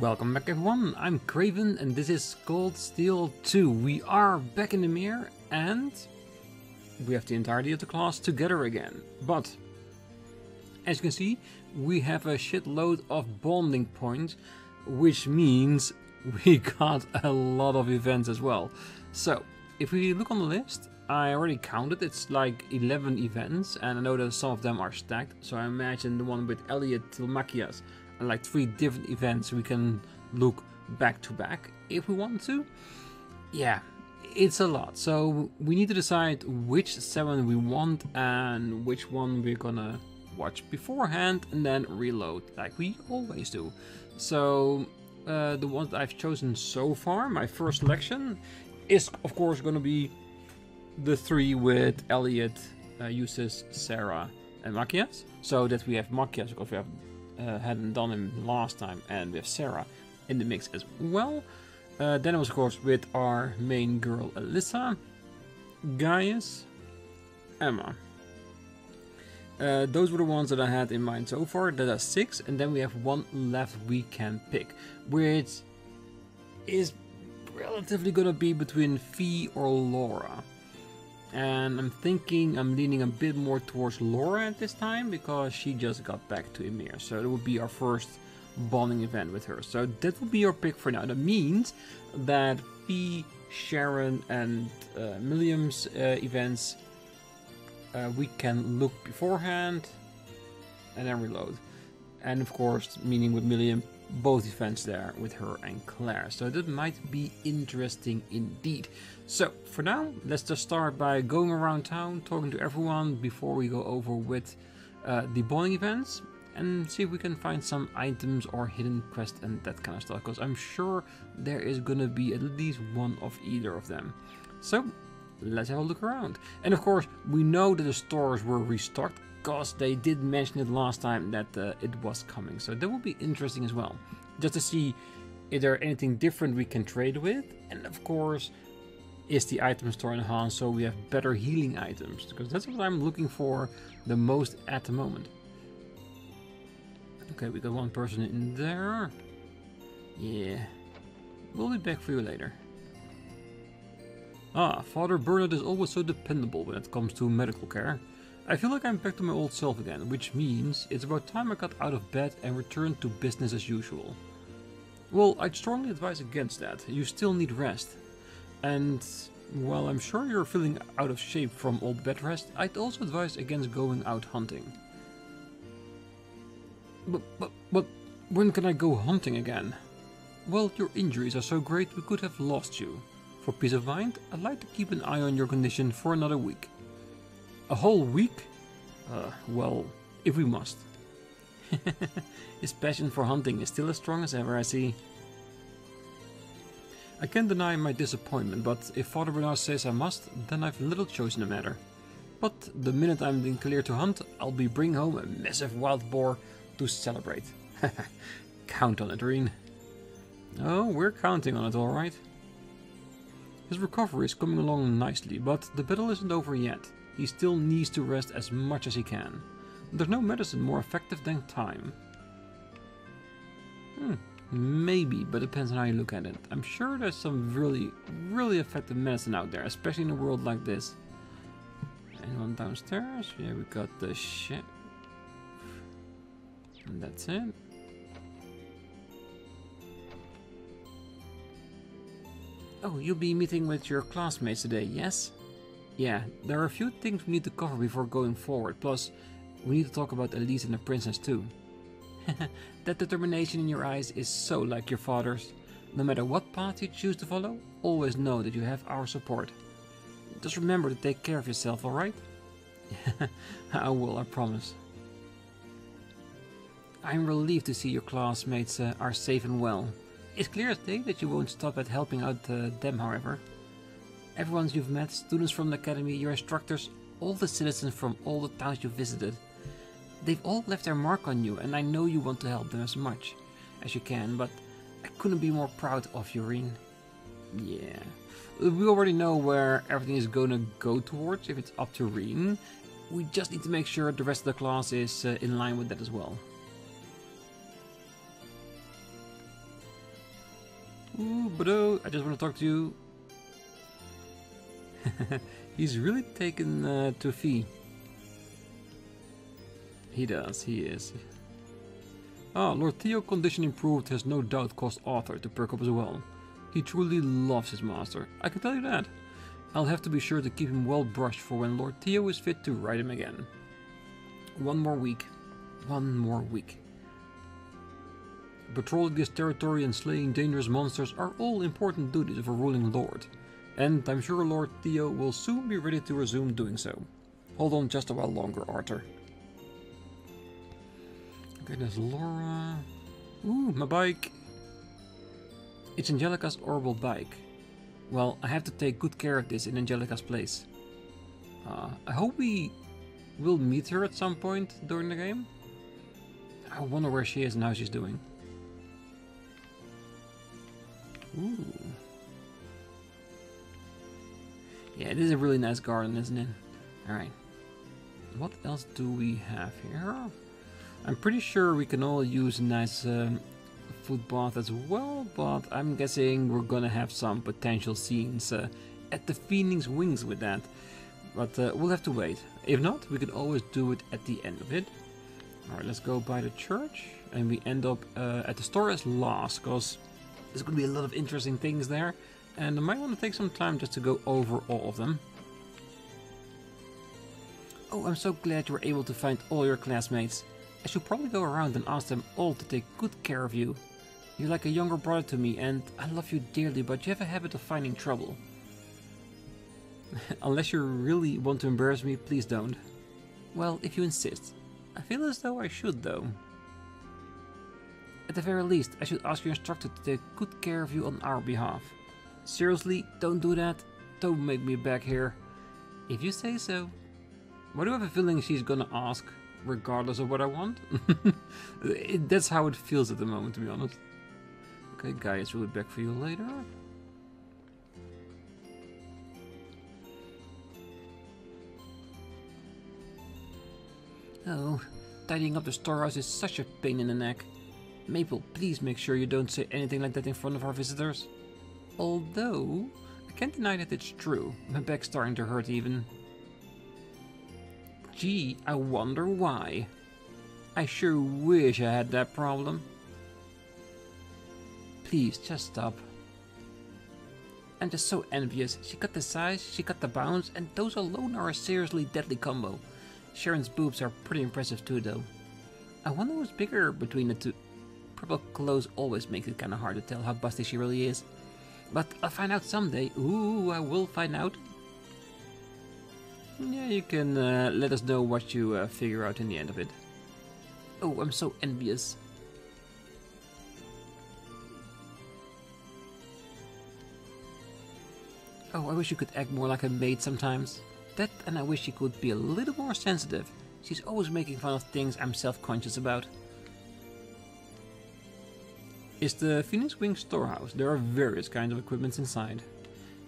Welcome back everyone, I'm Craven and this is Cold Steel 2. We are back in Ymir and we have the entirety of the class together again. But, as you can see, we have a shitload of bonding points, which means we got a lot of events as well. So, if we look on the list, I already counted, it's like 11 events, and I know that some of them are stacked, so I imagine the one with Elliot Tilmachias like three different events we can look back to back if we want to. Yeah, it's a lot. So we need to decide which seven we want and which one we're gonna watch beforehand and then reload like we always do. So uh, the ones that I've chosen so far, my first selection, is of course gonna be the three with Elliot, uh, Jusis, Sara, and Machias. So that we have Machias because we have uh, hadn't done him last time, and with Sara in the mix as well. Uh, then it was, of course, with our main girl Alisa, Gaius, Emma. Uh, those were the ones that I had in mind so far. That are six, and then we have one left we can pick, which is relatively gonna be between Fie or Laura. And I'm thinking I'm leaning a bit more towards Laura at this time because she just got back to Ymir, So it will be our first bonding event with her. So that will be our pick for now. That means that Fie, Sharon, and uh, Millium's uh, events uh, we can look beforehand and then reload. And of course, meaning with Millium, both events there with her and Claire. So that might be interesting indeed. So for now, let's just start by going around town, talking to everyone before we go over with uh, the bowling events and see if we can find some items or hidden quests and that kind of stuff because I'm sure there is gonna be at least one of either of them. So let's have a look around. And of course, we know that the stores were restocked because they did mention it last time that uh, it was coming. So that will be interesting as well. Just to see if there anything different we can trade with. And of course, is the item store enhanced so we have better healing items because that's what I'm looking for the most at the moment. Okay, we got one person in there. Yeah, we'll be back for you later. Ah, Father Bernard is always so dependable when it comes to medical care. I feel like I'm back to my old self again, which means it's about time I got out of bed and returned to business as usual. Well, I'd strongly advise against that. You still need rest. And while I'm sure you're feeling out of shape from old bed rest, I'd also advise against going out hunting. But, but, but when can I go hunting again? Well, your injuries are so great we could have lost you. For peace of mind, I'd like to keep an eye on your condition for another week. A whole week? Uh, well, if we must. His passion for hunting is still as strong as ever, I see. I can't deny my disappointment, but if Father Bernard says I must, then I've little choice in the matter. But the minute I'm in clear to hunt, I'll be bringing home a massive wild boar to celebrate. Count on it, Rean. Oh, we're counting on it, alright. His recovery is coming along nicely, but the battle isn't over yet. He still needs to rest as much as he can. There's no medicine more effective than time. Hmm, Maybe, but depends on how you look at it. I'm sure there's some really, really effective medicine out there, especially in a world like this. Anyone downstairs? Yeah, we got the shit. And that's it. Oh, you'll be meeting with your classmates today, yes? Yeah, there are a few things we need to cover before going forward, plus we need to talk about Elise and the princess too. that determination in your eyes is so like your father's. No matter what path you choose to follow, always know that you have our support. Just remember to take care of yourself, alright? I will, I promise. I'm relieved to see your classmates uh, are safe and well. It's clear as day that you won't stop at helping out uh, them, however. Everyone you've met, students from the academy, your instructors, all the citizens from all the towns you visited, They've all left their mark on you, and I know you want to help them as much as you can, but I couldn't be more proud of you, Rean. Yeah. We already know where everything is to go towards if it's up to Rean. We just need to make sure the rest of the class is uh, in line with that as well. Ooh, Bado, I just want to talk to you. He's really taken uh, to Fie. He does, he is. Ah, Lord Teo condition improved has no doubt caused Arthur to perk up as well. He truly loves his master, I can tell you that. I'll have to be sure to keep him well brushed for when Lord Teo is fit to ride him again. One more week. One more week. Patrolling this territory and slaying dangerous monsters are all important duties of a ruling lord, and I'm sure Lord Teo will soon be ready to resume doing so. Hold on just a while longer, Arthur. There's Laura. Ooh, my bike. It's Angelica's orbital bike. Well, I have to take good care of this in Angelica's place. Uh, I hope we will meet her at some point during the game. I wonder where she is and how she's doing. Ooh. Yeah, it is a really nice garden, isn't it? Alright. What else do we have here? I'm pretty sure we can all use a nice um, food bath as well, but I'm guessing we're gonna have some potential scenes uh, at the Phoenix Wings with that. But uh, we'll have to wait. If not, we can always do it at the end of it. Alright, let's go by the church. And we end up uh, at the store as last, because there's going to be a lot of interesting things there. And I might want to take some time just to go over all of them. Oh, I'm so glad you were able to find all your classmates. I should probably go around and ask them all to take good care of you. You're like a younger brother to me, and I love you dearly, but you have a habit of finding trouble. Unless you really want to embarrass me, please don't. Well, if you insist. I feel as though I should, though. At the very least, I should ask your instructor to take good care of you on our behalf. Seriously, don't do that. Don't make me back here. If you say so. Why do I have a feeling she's gonna ask, regardless of what I want? it, that's how it feels at the moment, to be honest. Okay, guys, we'll be back for you later. Oh, tidying up the storehouse is such a pain in the neck. Maple, please make sure you don't say anything like that in front of our visitors. Although, I can't deny that it's true. My back's starting to hurt even. Gee, I wonder why. I sure wish I had that problem. Please, just stop. I'm just so envious. She got the size, she got the bounce, and those alone are a seriously deadly combo. Sharon's boobs are pretty impressive too, though. I wonder who's bigger between the two. Purple clothes always makes it kinda hard to tell how busty she really is. But I'll find out someday. Ooh, I will find out. Yeah, you can uh, let us know what you uh, figure out in the end of it. Oh, I'm so envious. Oh, I wish you could act more like a maid sometimes. That and I wish she could be a little more sensitive. She's always making fun of things I'm self-conscious about. Is the Phoenix Wing storehouse. There are various kinds of equipments inside.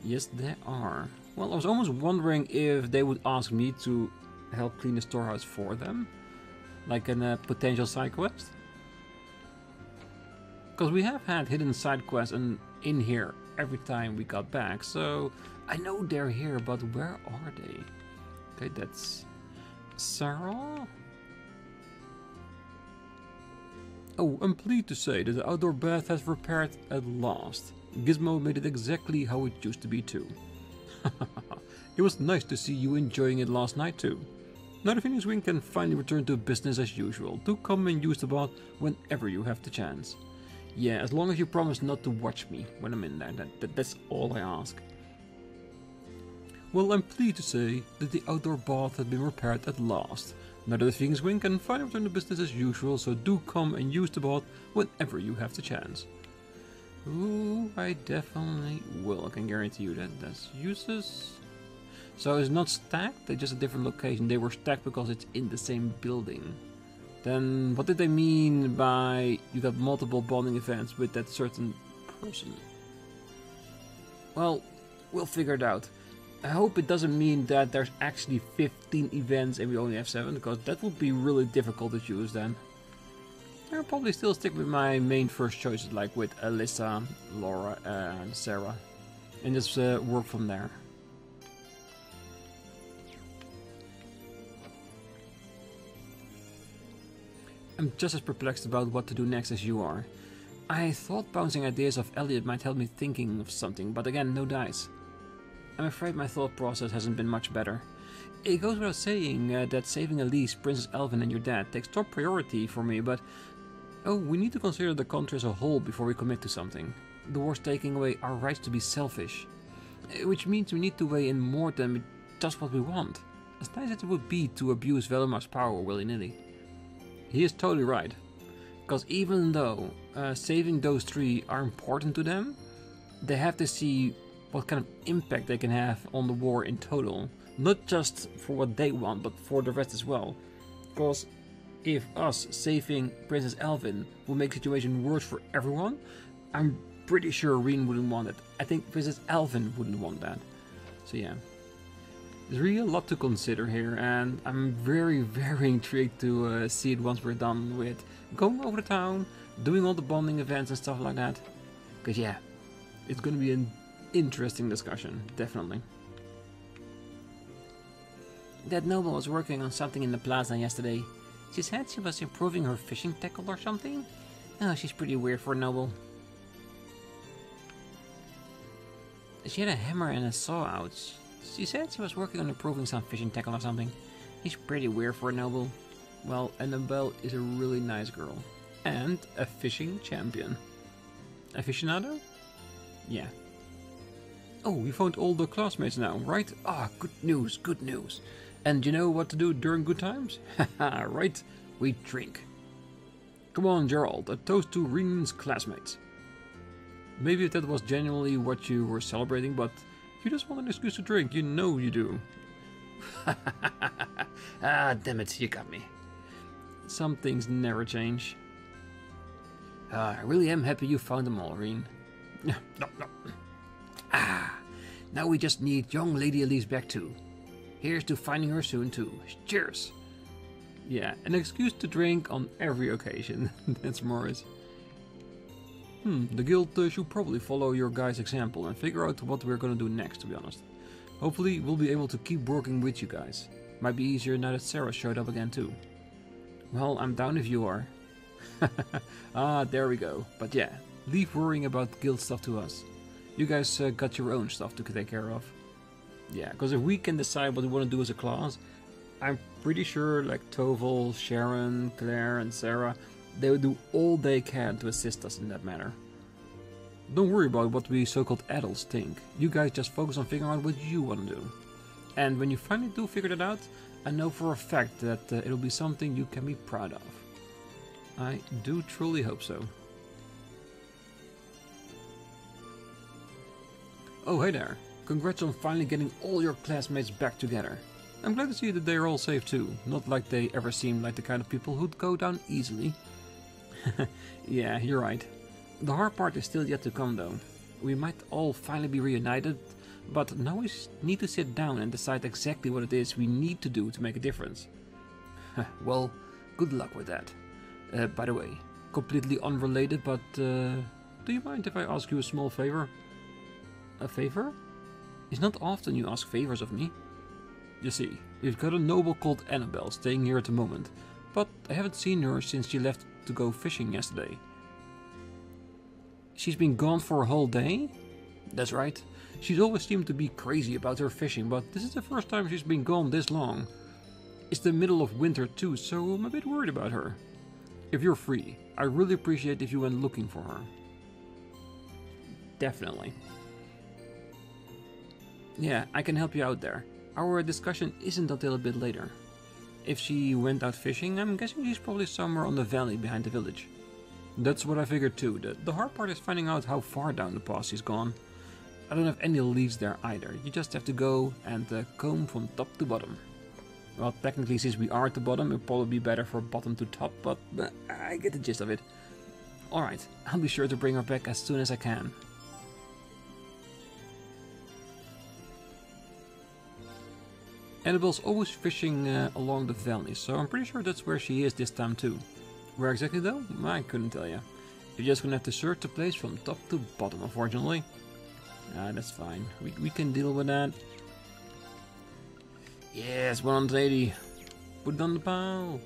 Yes, there are. Well, I was almost wondering if they would ask me to help clean the storehouse for them. Like a uh, potential side quest. Because we have had hidden side quests in, in here every time we got back, so I know they're here, but where are they? Okay, that's Sara? Oh, I'm pleased to say that the outdoor bath has repaired at last. Gizmo made it exactly how it used to be too. it was nice to see you enjoying it last night too. Now the Phoenix Wing can finally return to business as usual. Do come and use the bath whenever you have the chance. Yeah, as long as you promise not to watch me when I'm in there, that, that, that's all I ask. Well, I'm pleased to say that the outdoor bath has been repaired at last. Now that the Phoenix Wing can finally return to business as usual, so do come and use the bot whenever you have the chance. Ooh, I definitely will, I can guarantee you that. That's useless. So it's not stacked, they're just a different location. They were stacked because it's in the same building. Then what did they mean by you got multiple bonding events with that certain person? Well, we'll figure it out. I hope it doesn't mean that there's actually 15 events and we only have 7, because that would be really difficult to choose then. I'll probably still stick with my main first choices, like with Alisa, Laura, and Sara, and just uh, work from there. I'm just as perplexed about what to do next as you are. I thought bouncing ideas off Elliot might help me thinking of something, but again, no dice. I'm afraid my thought process hasn't been much better. It goes without saying uh, that saving Elise, Princess Alfin, and your dad takes top priority for me, but oh, we need to consider the country as a whole before we commit to something. The war's taking away our rights to be selfish, uh, which means we need to weigh in more than just what we want. As nice as it would be to abuse Valimar's power willy nilly. He is totally right. Because even though uh, saving those three are important to them, they have to see what kind of impact they can have on the war in total. Not just for what they want, but for the rest as well. Because if us saving Princess Alfin will make the situation worse for everyone, I'm pretty sure Rean wouldn't want it. I think Princess Alfin wouldn't want that. So yeah. There's really a lot to consider here, and I'm very, very intrigued to uh, see it once we're done with going over the town, doing all the bonding events and stuff like that. Because, yeah, it's going to be an interesting discussion, definitely. That noble was working on something in the plaza yesterday. She said she was improving her fishing tackle or something. Oh, she's pretty weird for a noble. She had a hammer and a saw out. She said she was working on improving some fishing tackle or something. He's pretty weird for a noble. Well, Annabelle is a really nice girl. And a fishing champion. Aficionado? Yeah. Oh, we found all the classmates now, right? Ah, good news, good news. And you know what to do during good times? Haha, right? We drink. Come on, Gerald, a toast to Rean's classmates. Maybe that was genuinely what you were celebrating, but you just want an excuse to drink, you know you do. ah, damn it, you got me. Some things never change. Uh, I really am happy you found them all, Rean. No, no. Ah, now we just need young Lady Elise back too. Here's to finding her soon too. Cheers! Yeah, an excuse to drink on every occasion. That's Morris. Hmm, the guild uh, should probably follow your guys' example and figure out what we're gonna do next, to be honest. Hopefully, we'll be able to keep working with you guys. Might be easier now that Sara showed up again too. Well, I'm down if you are. ah, there we go. But yeah, leave worrying about guild stuff to us. You guys uh, got your own stuff to take care of. Yeah, because if we can decide what we want to do as a class, I'm pretty sure like Toval, Sharon, Claire, and Sara, they will do all they can to assist us in that matter. Don't worry about what we so-called adults think. You guys just focus on figuring out what you want to do. And when you finally do figure it out, I know for a fact that uh, it'll be something you can be proud of. I do truly hope so. Oh, hey there. Congrats on finally getting all your classmates back together. I'm glad to see that they're all safe too, not like they ever seemed like the kind of people who'd go down easily. yeah, you're right. The hard part is still yet to come though. We might all finally be reunited, but now we need to sit down and decide exactly what it is we need to do to make a difference. well, good luck with that. Uh, by the way, completely unrelated, but uh, do you mind if I ask you a small favor? A favor? It's not often you ask favors of me. You see, we've got a noble called Annabelle staying here at the moment, but I haven't seen her since she left to go fishing yesterday. She's been gone for a whole day? That's right. She's always seemed to be crazy about her fishing, but this is the first time she's been gone this long. It's the middle of winter too, so I'm a bit worried about her. If you're free, I really appreciate if you went looking for her. Definitely. Yeah, I can help you out there. Our discussion isn't until a bit later. If she went out fishing, I'm guessing she's probably somewhere on the valley behind the village. That's what I figured too. The, the hard part is finding out how far down the pass she's gone. I don't have any leads there either. You just have to go and uh, comb from top to bottom. Well, technically, since we are at the bottom, it'll probably be better for bottom to top, but uh, I get the gist of it. Alright, I'll be sure to bring her back as soon as I can. Annabelle's always fishing uh, along the valley, so I'm pretty sure that's where she is this time too. Where exactly though? I couldn't tell you. You're just gonna have to search the place from top to bottom, unfortunately. Ah, that's fine. We, we can deal with that. Yes, 180. Put it on the pile.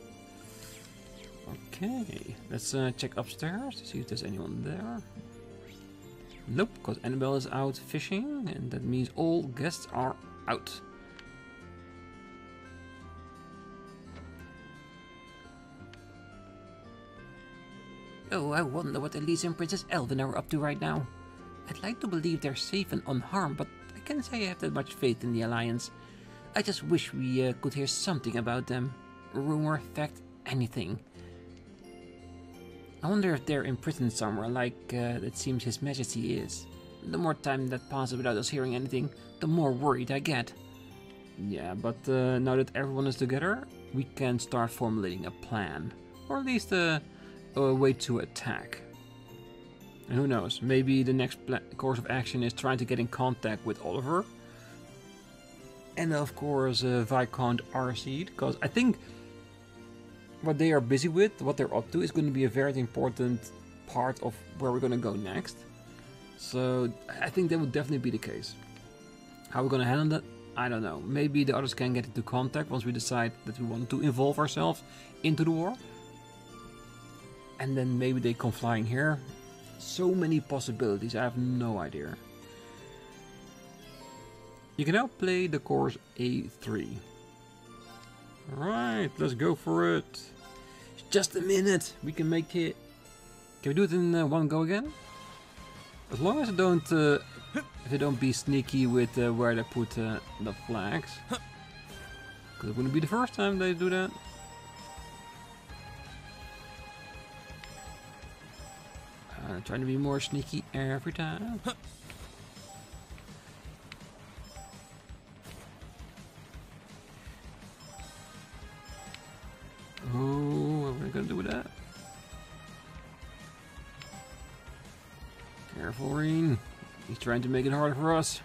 Okay, let's uh, check upstairs to see if there's anyone there. Nope, because Annabelle is out fishing, and that means all guests are out. Oh, I wonder what Elise and Princess Alfin are up to right now. I'd like to believe they're safe and unharmed, but I can't say I have that much faith in the Alliance. I just wish we uh, could hear something about them. Rumor, fact, anything. I wonder if they're in prison somewhere, like uh, it seems His Majesty is. The more time that passes without us hearing anything, the more worried I get. Yeah, but uh, now that everyone is together, we can start formulating a plan. Or at least a, a way to attack. And who knows, maybe the next course of action is trying to get in contact with Oliver. And of course, uh, Viscount Arseid, because I think what they are busy with, what they're up to, is going to be a very important part of where we're going to go next. So I think that would definitely be the case. How we're going to handle that, I don't know. Maybe the others can get into contact once we decide that we want to involve ourselves into the war. And then maybe they come flying here. So many possibilities, I have no idea. You can now play the course A3. Alright, let's go for it. Just a minute, we can make it. Can we do it in uh, one go again? As long as I don't, uh, if I don't be sneaky with uh, where they put uh, the flags. Because it wouldn't be the first time they do that. Uh, trying to be more sneaky every time. Oh, what are we gonna do with that? Careful, Rean. He's trying to make it harder for us.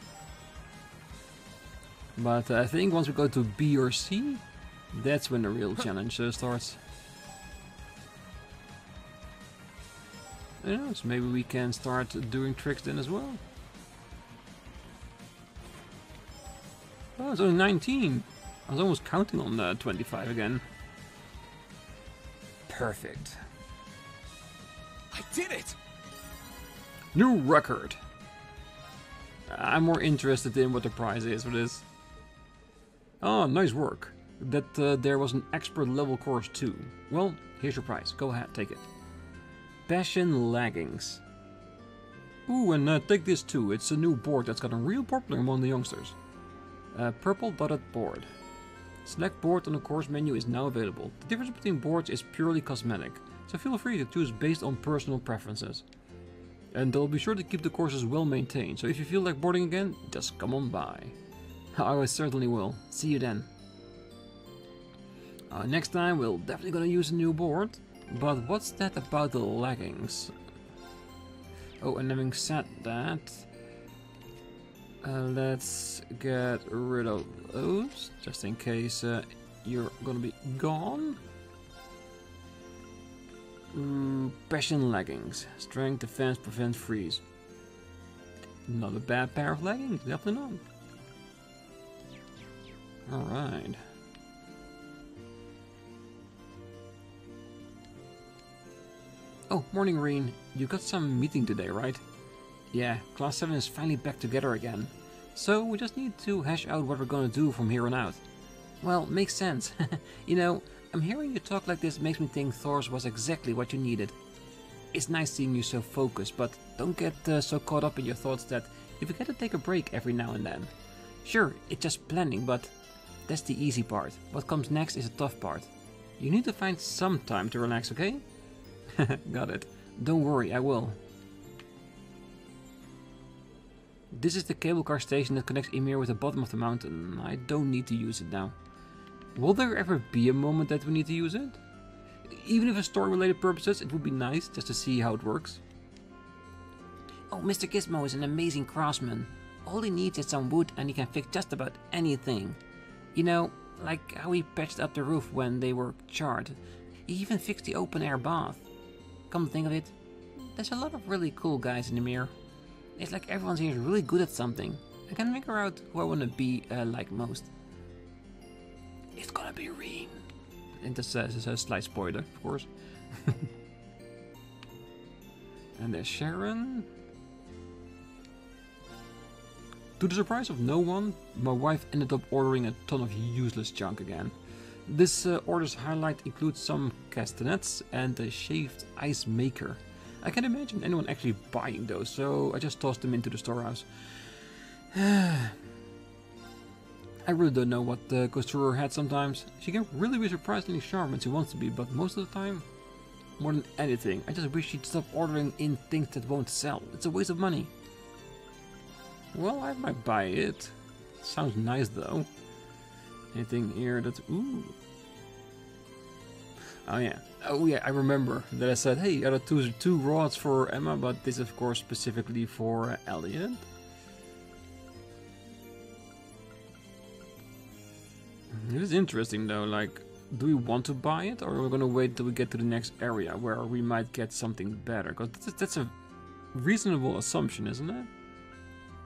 But uh, I think once we go to B or C, that's when the real challenge uh, starts. Yeah, so maybe we can start doing tricks then as well. Oh, it's only 19. I was almost counting on uh, 25 again. Perfect. I did it! New record! I'm more interested in what the prize is for this. Oh, nice work. That uh, there was an expert level course too. Well, here's your prize. Go ahead, take it. Passion Leggings. Ooh, and uh, take this too. It's a new board that's gotten real popular among the youngsters. A purple dotted board. Select board on the course menu is now available. The difference between boards is purely cosmetic, so feel free to choose based on personal preferences. And they'll be sure to keep the courses well maintained, so if you feel like boarding again, just come on by. I certainly will. See you then. Uh, next time we're definitely gonna use a new board, but what's that about the leggings? Oh, and having said that, uh, let's get rid of those, just in case uh, you're gonna be gone. Ooh, passion leggings. Strength, defense, prevent, freeze. Not a bad pair of leggings, definitely not. Alright. Oh, morning, Rean. You got some meeting today, right? Yeah, Class 7 is finally back together again. So we just need to hash out what we're gonna do from here on out. Well, makes sense. you know, I'm hearing you talk like this makes me think Thors was exactly what you needed. It's nice seeing you so focused, but don't get uh, so caught up in your thoughts that you forget to take a break every now and then. Sure, it's just planning, but that's the easy part. What comes next is the tough part. You need to find some time to relax, okay? Got it. Don't worry, I will. This is the cable car station that connects Ymir with the bottom of the mountain. I don't need to use it now. Will there ever be a moment that we need to use it? Even if for story-related purposes, it would be nice just to see how it works. Oh, Mr. Gizmo is an amazing craftsman. All he needs is some wood and he can fix just about anything. You know, like how he patched up the roof when they were charred. He even fixed the open air bath. Come think of it, there's a lot of really cool guys in Ymir. It's like everyone's here is really good at something. I can figure out who I want to be uh, like most. It's gonna be Rean. And this is a slight spoiler, of course. and there's Sharon. To the surprise of no one, my wife ended up ordering a ton of useless junk again. This uh, order's highlight includes some castanets and a shaved ice maker. I can't imagine anyone actually buying those, so I just tossed them into the storehouse. I really don't know what the goes had sometimes. She can really be surprisingly sharp when she wants to be, but most of the time, more than anything, I just wish she'd stop ordering in things that won't sell. It's a waste of money. Well, I might buy it. Sounds nice though. Anything here that's ooh. Oh yeah. Oh yeah, I remember that I said, hey, I got two two rods for Emma, but this of course specifically for Elliot. Mm-hmm. It is interesting though, like, do we want to buy it or are we gonna wait till we get to the next area where we might get something better? Because that's a reasonable assumption, isn't it?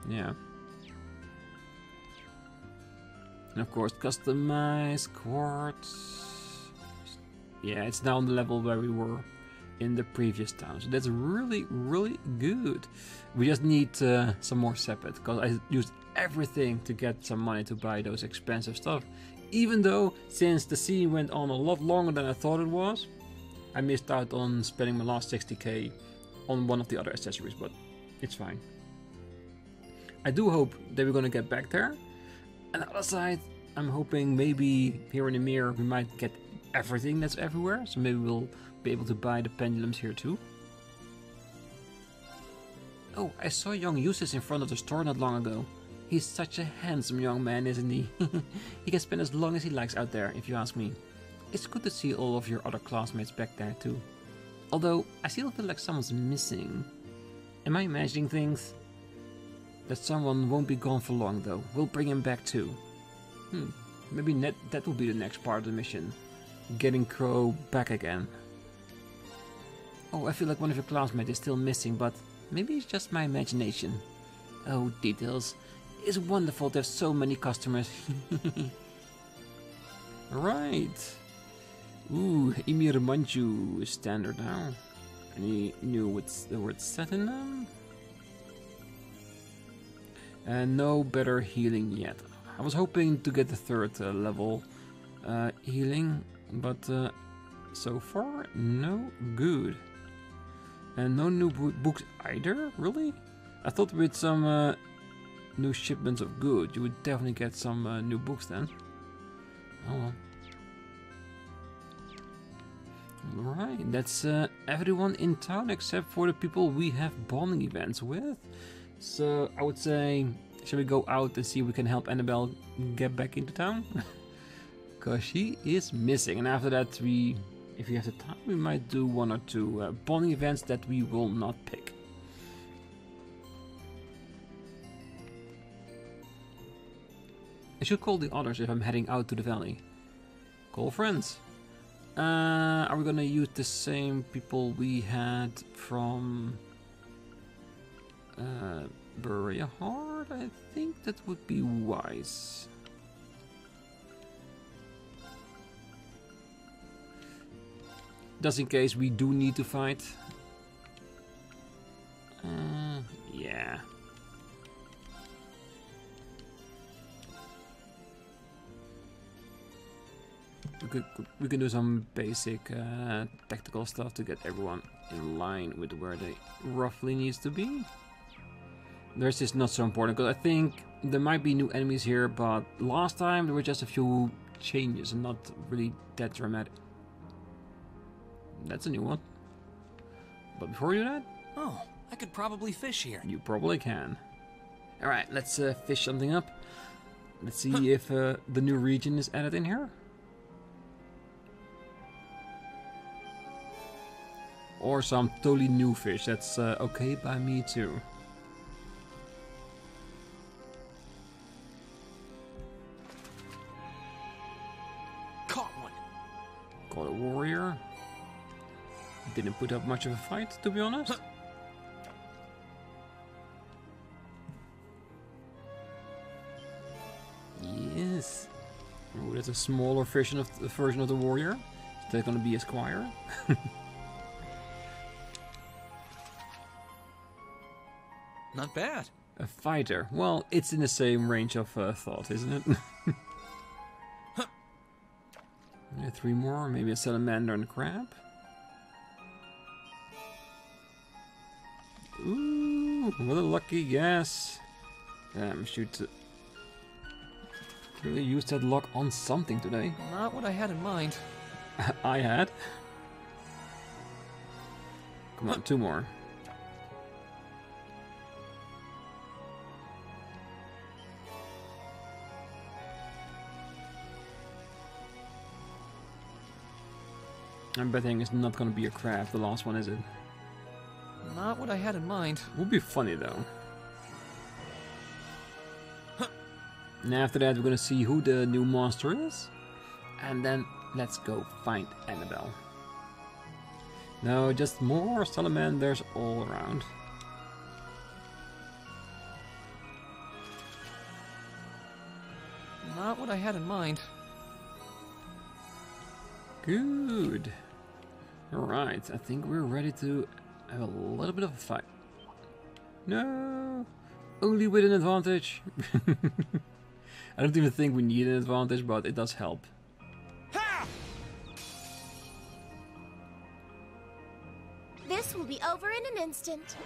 Yeah. And of course, customize quartz. Yeah, it's now on the level where we were in the previous town. So that's really, really good. We just need uh, some more sepith because I used everything to get some money to buy those expensive stuff. Even though, since the scene went on a lot longer than I thought it was, I missed out on spending my last 60k on one of the other accessories, but it's fine. I do hope that we're gonna get back there. On the other side, I'm hoping maybe here in Ymir we might get everything that's everywhere, so maybe we'll be able to buy the pendulums here too. Oh, I saw young Jusis in front of the store not long ago. He's such a handsome young man, isn't he? he can spend as long as he likes out there, if you ask me. It's good to see all of your other classmates back there too. Although, I still feel like someone's missing. Am I imagining things? That someone won't be gone for long though. We'll bring him back too. Hmm, maybe net that will be the next part of the mission. Getting Crow back again. Oh, I feel like one of your classmates is still missing, but maybe it's just my imagination. Oh, details. It's wonderful to have so many customers. right. Ooh, Ymir Manju is standard now. Any new with the word set in them? And no better healing yet. I was hoping to get the third uh, level uh, healing, but uh, so far, no good. And no new books either, really? I thought with some uh, new shipments of good, you would definitely get some uh, new books then. Oh well. Alright, that's uh, everyone in town except for the people we have bonding events with. So I would say, shall we go out and see if we can help Annabelle get back into town? Because she is missing. And after that, we, if we have the time, we might do one or two uh, bonding events that we will not pick. I should call the others if I'm heading out to the valley. Call friends. Uh, are we gonna use the same people we had from uh, bury a heart? I think that would be wise. Just in case we do need to fight. Uh, yeah. We could we can do some basic uh, tactical stuff to get everyone in line with where they roughly needs to be. The rest is not so important because I think there might be new enemies here, but last time there were just a few changes and not really that dramatic. That's a new one. But before we do that, Oh, I could probably fish here. you probably can. All right, let's uh, fish something up. Let's see if uh, the new region is added in here. Or some totally new fish. That's uh, okay by me too. Call it warrior. Didn't put up much of a fight, to be honest. yes. Oh, that's a smaller version of the version of the warrior. Is that gonna be a squire? Not bad. A fighter. Well, it's in the same range of uh, thought, isn't it? three more, maybe a salamander and a crab. Ooh, what a lucky guess. Damn, shoot. Really used that luck on something today. Not what I had in mind. I had. Come on, two more. I'm betting it's not gonna be a crab, the last one, is it? Not what I had in mind. Would be funny though. And after that, we're gonna see who the new monster is, and then let's go find Annabelle. No, just more salamanders all around. Not what I had in mind. Good. Alright, I think we're ready to have a little bit of a fight. No! Only with an advantage. I don't even think we need an advantage, but it does help. This will be over in an instant.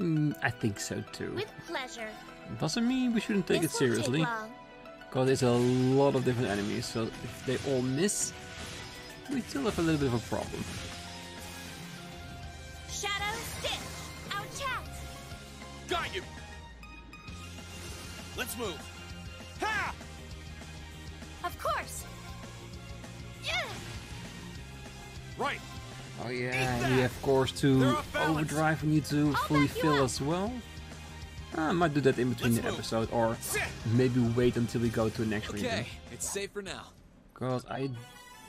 Mm, I think so too. With pleasure. Doesn't mean we shouldn't take this it seriously. Because there's a lot of different enemies, so if they all miss, we still have a little bit of a problem. Shadow Stitch. Our chat. Got you! Let's move. Ha! Of course. Yeah. Right. Oh yeah, Eat and we of course to They're off balance. overdrive we need to fully fill up. as well. I might do that in between Let's the move. episode, or maybe wait until we go to the next region. Okay, it's safe for now. Because I,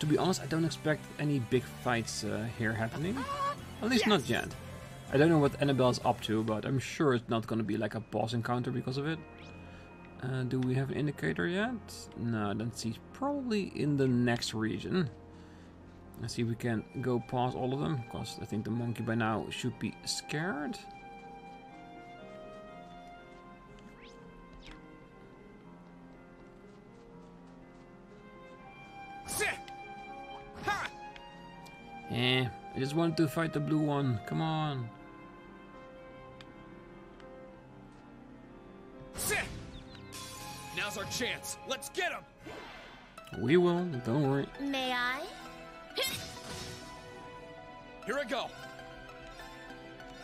to be honest, I don't expect any big fights uh, here happening. At least not yet. I don't know what Annabelle's up to, but I'm sure it's not to be like a boss encounter because of it. Uh, do we have an indicator yet? No, I don't see. Probably in the next region. Let's see if we can go past all of them, because I think the monkey by now should be scared. Eh, I just wanted to fight the blue one. Come on. Sit. Now's our chance. Let's get him. We will, don't worry. May I? Here I go.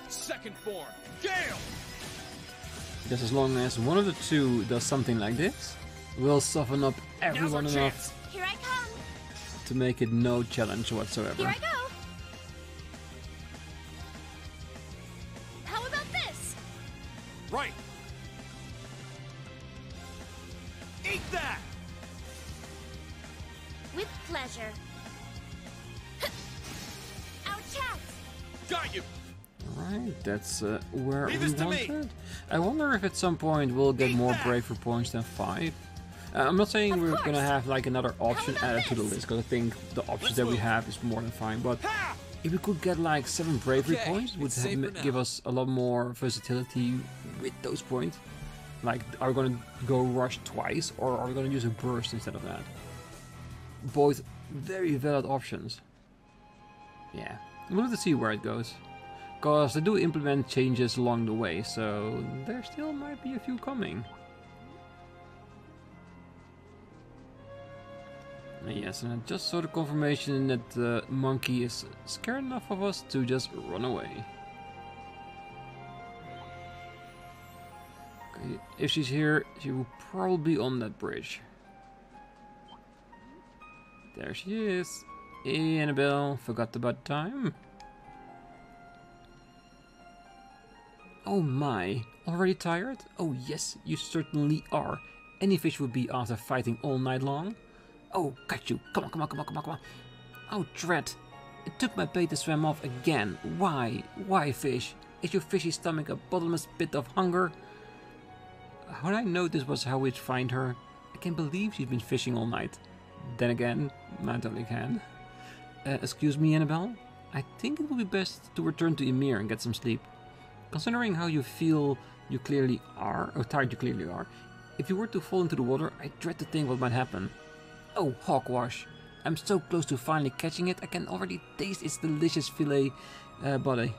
Second form. Gale. Just as long as one of the two does something like this, we'll soften up everyone enough. Here I come. to make it no challenge Here whatsoever. That's uh, where Leave we this to wanted. I wonder if at some point we'll get Eat more that. breakthrough points than 5. Uh, I'm not saying Of we're course. gonna have like another option about added to the list, because I think the options Let's that we have is more than fine, but Ha! if we could get like 7 bravery Okay, points, would it's safe have, for give us a lot more versatility with those points. Like, are we gonna go rush twice, or are we gonna use a burst instead of that? Both very valid options. Yeah, we'll have to see where it goes. Because they do implement changes along the way, so there still might be a few coming. Yes, and I just saw the confirmation that the monkey is scared enough of us to just run away. Okay, if she's here, she will probably be on that bridge. There she is. Annabelle, forgot about time? Oh my, already tired? Oh yes, you certainly are. Any fish would be after fighting all night long. Oh, got you. Come on, come on, come on, come on, come on. Oh, dread. It took my bait to swim off again. Why? Why, fish? Is your fishy stomach a bottomless pit of hunger? How did I know this was how we'd find her? I can't believe she's been fishing all night. Then again, I totally can. Uh, excuse me, Annabelle? I think it would be best to return to Ymir and get some sleep. Considering how you feel you clearly are, or tired you clearly are, if you were to fall into the water, I dread to think what might happen. Oh, hogwash. I'm so close to finally catching it, I can already taste its delicious filet uh, body.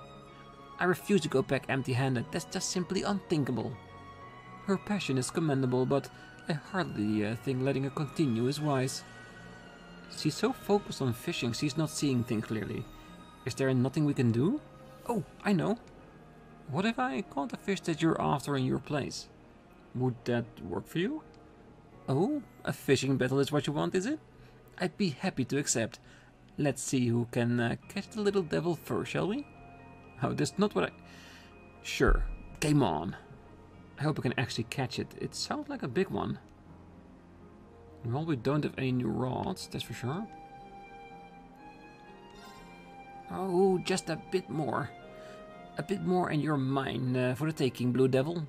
I refuse to go back empty handed, that's just simply unthinkable. Her passion is commendable, but I hardly uh, think letting her continue is wise. She's so focused on fishing, she's not seeing things clearly. Is there nothing we can do? Oh, I know. What if I caught the fish that you're after in your place? Would that work for you? Oh, a fishing battle is what you want, is it? I'd be happy to accept. Let's see who can uh, catch the little devil first, shall we? Oh, that's not what I... Sure, game on. I hope I can actually catch it. It sounds like a big one. Well, we don't have any new rods, that's for sure. Oh, just a bit more. A bit more and you're mine uh, for the taking, Blue Devil.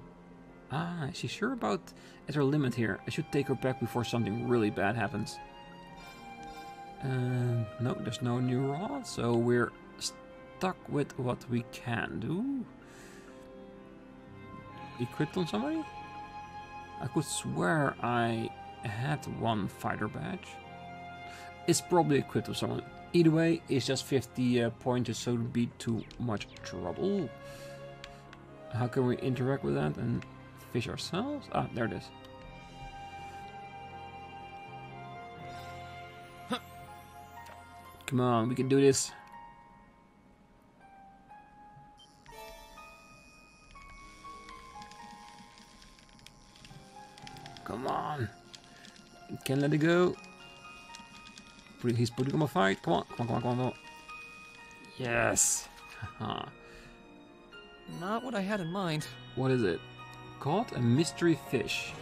Ah, is she sure about at her limit here? I should take her back before something really bad happens. Uh, no, there's no new rod, so we're stuck with what we can do. Equipped on somebody? I could swear I had one fighter badge. It's probably equipped with someone. Either way, it's just 50 uh, pointers, so it would be too much trouble. How can we interact with that and fish ourselves? Ah, there it is. Come on, we can do this. Come on. Can't let it go. He's putting on a fight. Come on, come on, come on, come on. Yes. Not what I had in mind. what is it? Caught a mystery fish.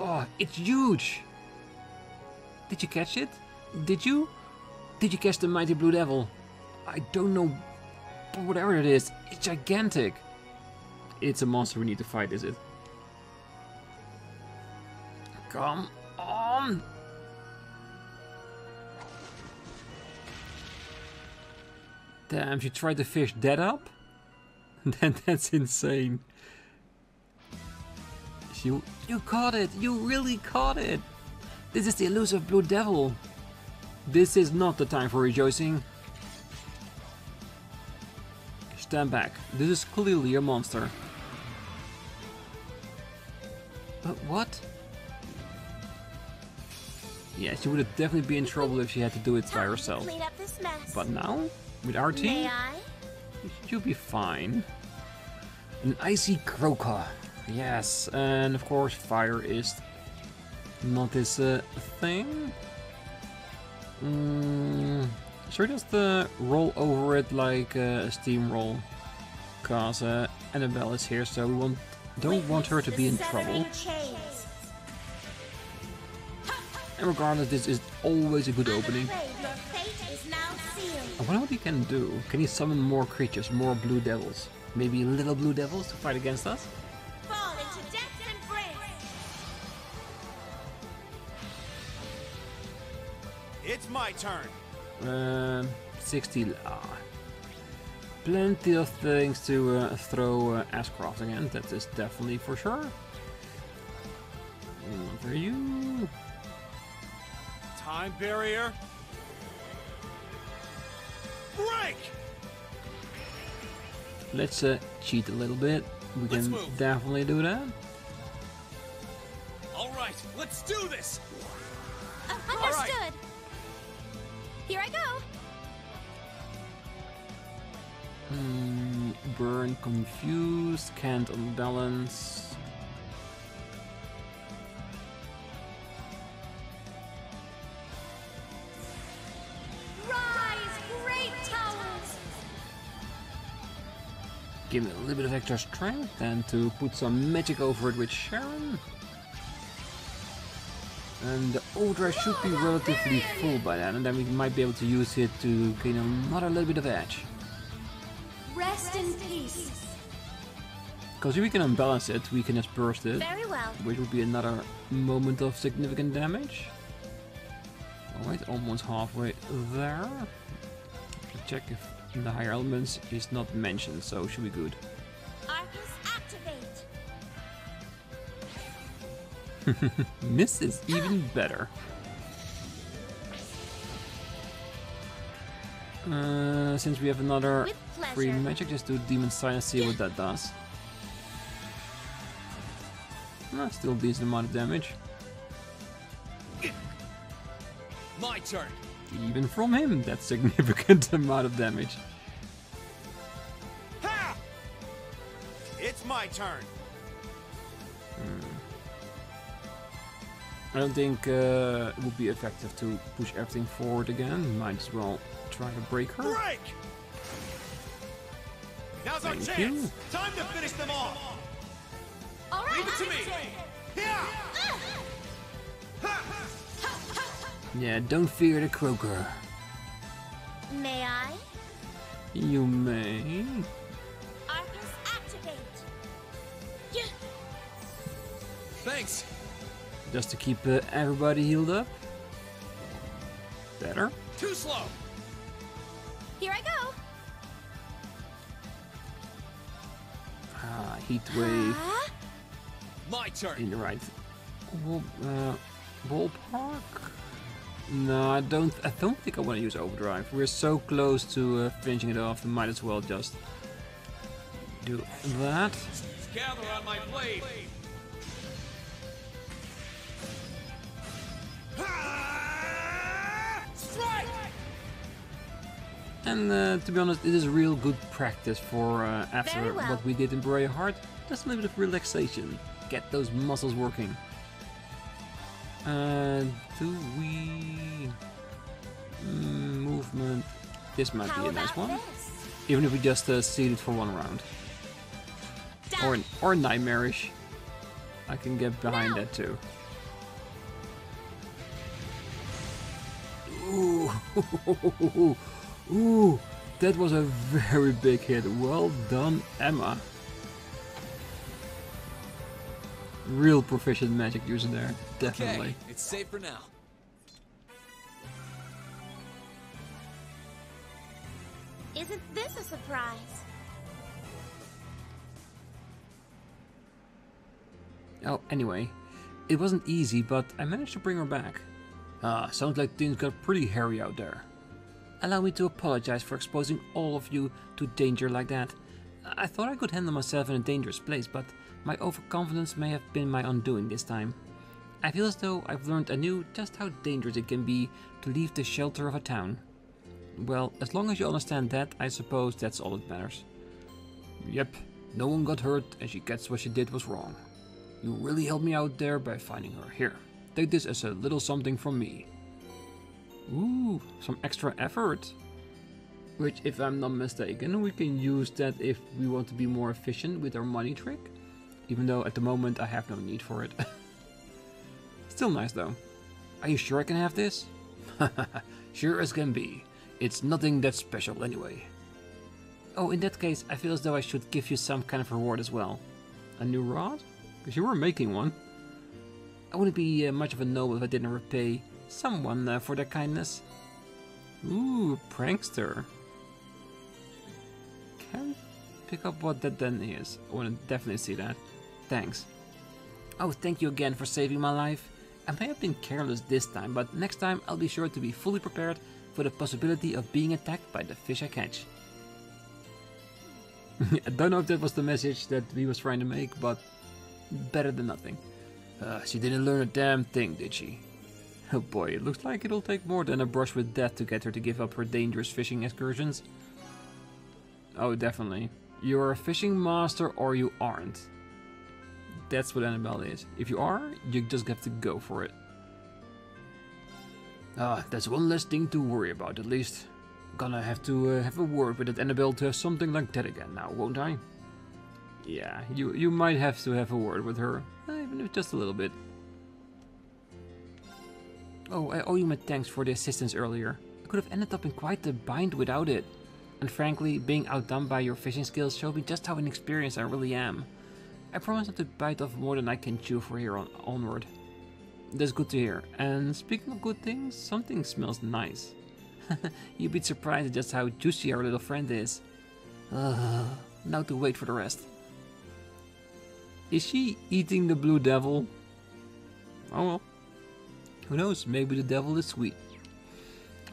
Oh, it's huge! Did you catch it? Did you? Did you catch the mighty blue devil? I don't know, but whatever it is, it's gigantic. It's a monster we need to fight, is it? Come Damn, she tried to fish that up? then that's insane. You, you caught it! You really caught it! This is the elusive blue devil. This is not the time for rejoicing. Stand back. This is clearly a monster. But what? She would have definitely been in trouble if she had to do it by herself. Clean up this mess. But now, with our team, you'll be fine. An icy croaker. Yes, and of course fire is not his uh, thing. Mm, should we just uh, roll over it like uh, a steamroll? Cause uh, Annabelle is here, so we want, don't want her to be in trouble. And regardless, this is always a good opening. afraid your fate is now sealed. I wonder what he can do. Can he summon more creatures, more blue devils? Maybe little blue devils to fight against us? Fall into death's embrace. It's my turn. Um, 60. Ah. Plenty of things to uh, throw uh, Ashcroft again, that is definitely for sure. One for you. Time barrier. Break! Let's uh, cheat a little bit. We Let's can move. definitely do that. All right, let's do this. Uh, All right. understood. Here I go. Hmm, burn, confused, can't unbalance. Give it a little bit of extra strength and to put some magic over it with Sharon. And the overdrive should be relatively full by then, and then we might be able to use it to gain another little bit of edge. Rest in peace. Because if we can unbalance it, we can just burst it, Very well. which would be another moment of significant damage. Alright, almost halfway there. Check if the higher elements is not mentioned, so should be good. Arcus activate. Miss is even better. Uh, since we have another free magic, just do Demon Sign and see what that does. Ah, still a decent amount of damage. My turn. Even from him, that's significant amount of damage. Ha! It's my turn. I don't think uh, it would be effective to push everything forward again. Might as well try to break her. Break! Now's our chance. you. Time to finish them off. All right. Leave it to me. Yeah. Yeah, don't fear the croaker. May I? You may. Arcus activate. Yeah. Thanks. Just to keep uh, everybody healed up. Better. Too slow. Here I go. Ah, heat wave Huh? My turn. in the right Well, uh, ballpark. No, I don't. I don't think I want to use overdrive. We're so close to uh, finishing it off. We might as well just do that. Gather on my blade. Strike! And uh, to be honest, it is real good practice for uh, after well. what we did in Bareahard. Just a little bit of relaxation. Get those muscles working. Uh, do we Mm, movement? This might How be a nice one, this? even if we just uh, seal it for one round, or or nightmarish. I can get behind No. that too. Ooh, ooh, that was a very big hit. Well done, Emma. Real proficient magic user there, definitely. Okay, it's safe for now. Isn't this a surprise? Oh, anyway, it wasn't easy, but I managed to bring her back. Ah, sounds like things got pretty hairy out there. Allow me to apologize for exposing all of you to danger like that. I thought I could handle myself in a dangerous place, but my overconfidence may have been my undoing this time. I feel as though I've learned anew just how dangerous it can be to leave the shelter of a town. Well, as long as you understand that, I suppose that's all that matters. Yep, no one got hurt, and she gets what she did was wrong. You really helped me out there by finding her. Here, take this as a little something from me. Ooh, some extra effort. Which, if I'm not mistaken, we can use that if we want to be more efficient with our money trick. Even though at the moment I have no need for it. Still nice though. Are you sure I can have this? sure as can be. It's nothing that special anyway. Oh, in that case, I feel as though I should give you some kind of reward as well. A new rod? Because you were making one. I wouldn't be uh, much of a noble if I didn't repay someone uh, for their kindness. Ooh, prankster. Can pick up what that then is. I want to definitely see that. Thanks. Oh, thank you again for saving my life. I may have been careless this time, but next time I'll be sure to be fully prepared for the possibility of being attacked by the fish I catch. I don't know if that was the message that he was trying to make, but better than nothing. Uh, she didn't learn a damn thing, did she? Oh boy, it looks like it'll take more than a brush with death to get her to give up her dangerous fishing excursions. Oh, definitely. You're a fishing master or you aren't. That's what Annabelle is. If you are, you just have to go for it. Ah, that's one less thing to worry about, at least. Gonna have to uh, have a word with that Annabelle to have something like that again now, won't I? Yeah, you you might have to have a word with her, even if just a little bit. Oh, I owe you my thanks for the assistance earlier. I could have ended up in quite the bind without it. And frankly, being outdone by your fishing skills showed me just how inexperienced I really am. I promise not to bite off more than I can chew for here on onward. That's good to hear. And speaking of good things, something smells nice. You'd be surprised at just how juicy our little friend is. Now to wait for the rest. Is she eating the blue devil? Oh well. Who knows? Maybe the devil is sweet.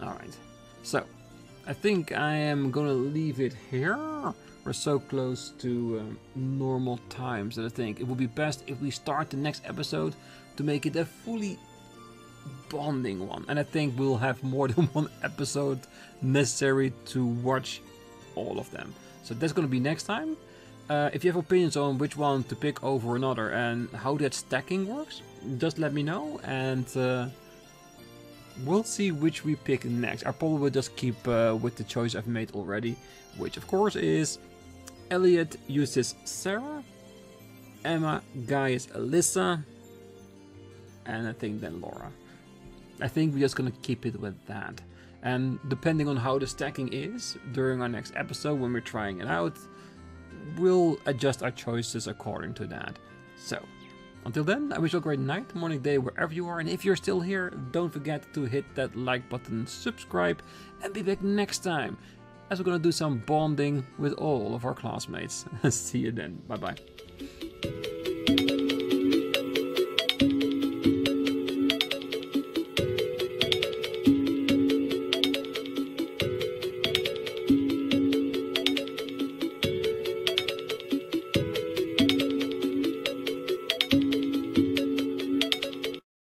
Alright. So, I think I am gonna leave it here. We're so close to um, normal times that I think it would be best if we start the next episode to make it a fully bonding one. And I think we'll have more than one episode necessary to watch all of them. So that's gonna be next time. Uh, if you have opinions on which one to pick over another and how that stacking works, just let me know and uh, we'll see which we pick next. I probably will just keep uh, with the choice I've made already, which of course is Elliot Jusis Sara, Emma Guy is Alisa, and I think then Laura. I think we're just gonna keep it with that. And depending on how the stacking is during our next episode when we're trying it out, we'll adjust our choices according to that. So, until then, I wish you a great night, morning, day, wherever you are. And if you're still here, don't forget to hit that like button, subscribe, and be back next time as we're going to do some bonding with all of our classmates. See you then. Bye bye.